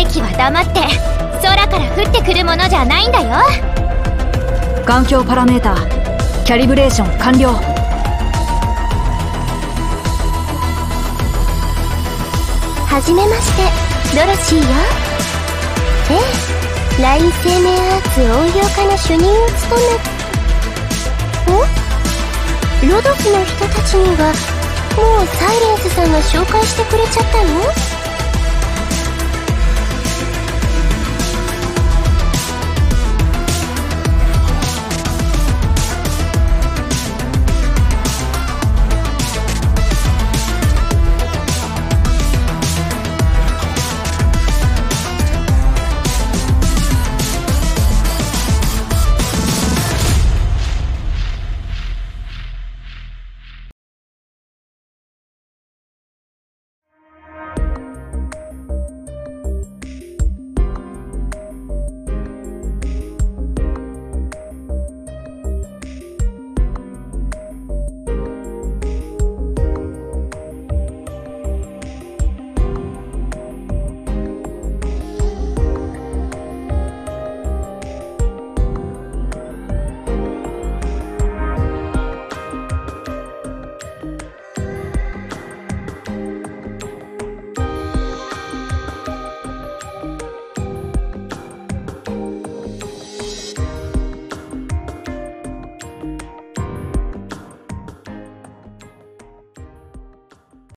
駅は黙って空から降ってくるものじゃないんだよ。環境パラメータキャリブレーション完了。はじめましてドロシーよ。ええライン生命アーツ応用科の主任を務めんロドスの人たちにはもうサイレンスさんが紹介してくれちゃったの？